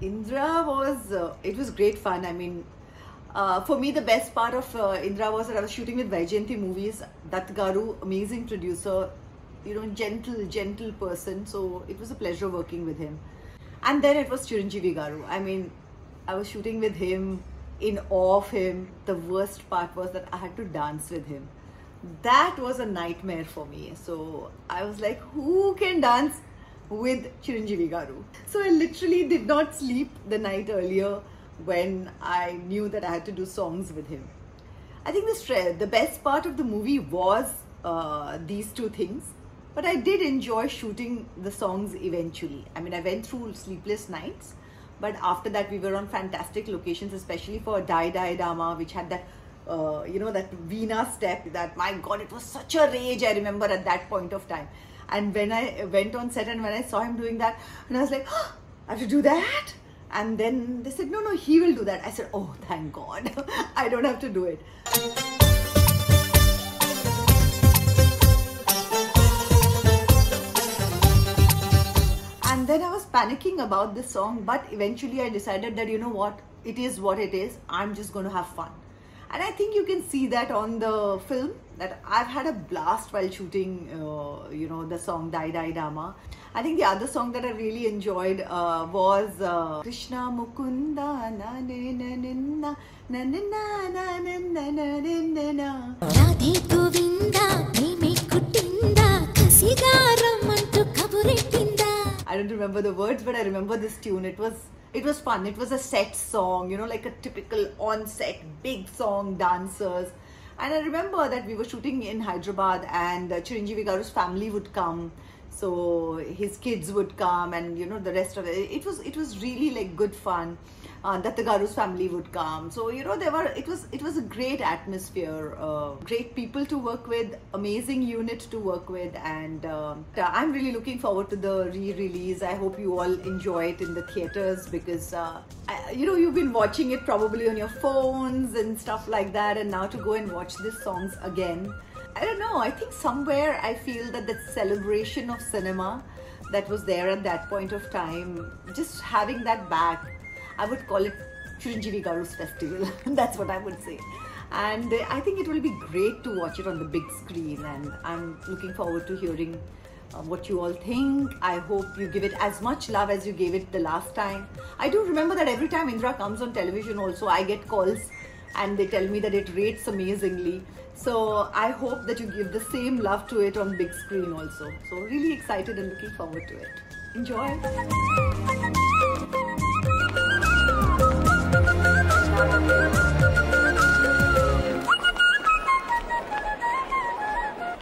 Indra was uh, it was great fun. I mean, uh, for me the best part of uh, Indra was that I was shooting with Vyjayanthi movies. Dutt Garu, amazing producer, you know, gentle, gentle person. So it was a pleasure working with him. And then it was Chiranjeevi Garu. I mean, I was shooting with him, in awe of him. The worst part was that I had to dance with him. That was a nightmare for me. So I was like, who can dance with Chiranjeevi Garu? So I literally did not sleep the night earlier when I knew that I had to do songs with him. I think the the best part of the movie was uh, these two things, but I did enjoy shooting the songs eventually. I mean, I went through sleepless nights, but after that, we were on fantastic locations, especially for Dai Dama, which had that. Uh, you know that Veena step that my god it was such a rage I remember at that point of time and when I went on set and when I saw him doing that and I was like oh, I have to do that and then they said, no, no, he will do that. I said, oh, thank God. I don't have to do it. And then I was panicking about this song, but eventually I decided that, you know what, it is what it is. I'm just going to have fun. And I think you can see that on the film that I've had a blast while shooting, uh, you know, the song "Dai Dai Dama. I think the other song that I really enjoyed uh, was uh, Krishna Mukunda na Na na na na na na na na na na na na na Govinda, Prime Kutinda, Kasigaram antu kaburettinda I don't remember the words, but I remember this tune. It was it was fun. It was a set song, you know, like a typical on-set big song dancers. And I remember that we were shooting in Hyderabad, and uh, Chiranjeevi Garu's family would come. So his kids would come, and you know the rest of it. It was it was really like good fun. Uh, Garu's family would come. So you know there were it was it was a great atmosphere, uh, great people to work with, amazing unit to work with, and um, I'm really looking forward to the re-release. I hope you all enjoy it in the theaters because uh, I, you know you've been watching it probably on your phones and stuff like that, and now to go and watch these songs again. I don't know. I think somewhere I feel that the celebration of cinema that was there at that point of time, just having that back, I would call it Chiranjeevi Garu's festival. That's what I would say. And I think it will be great to watch it on the big screen, and I'm looking forward to hearing uh, what you all think. I hope you give it as much love as you gave it the last time. I do remember that every time Indra comes on television, also, I get calls and they tell me that it rates amazingly. So I hope that you give the same love to it on big screen also. So really excited and looking forward to it. Enjoy!